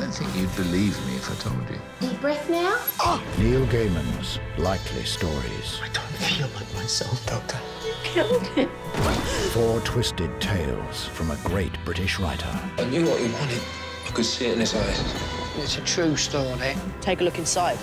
don't think you'd believe me if I told you. Deep breath now. Ah! Neil Gaiman's likely stories. I don't feel like myself, Doctor. You Killed him. Four twisted tales from a great British writer. I knew what he wanted. I could see it in his eyes. It's a true story. Take a look inside.